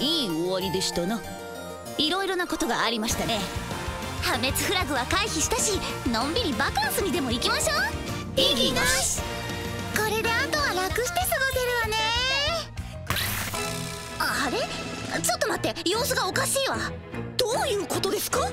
いい終わりでしたな。いろいろなことがありましたね。破滅フラグは回避したしのんびりバカンスにでも行きましょう。意義なし。これであとは楽して過ごせるわね。あれ？ちょっと待って様子がおかしいわ。どういうことですか？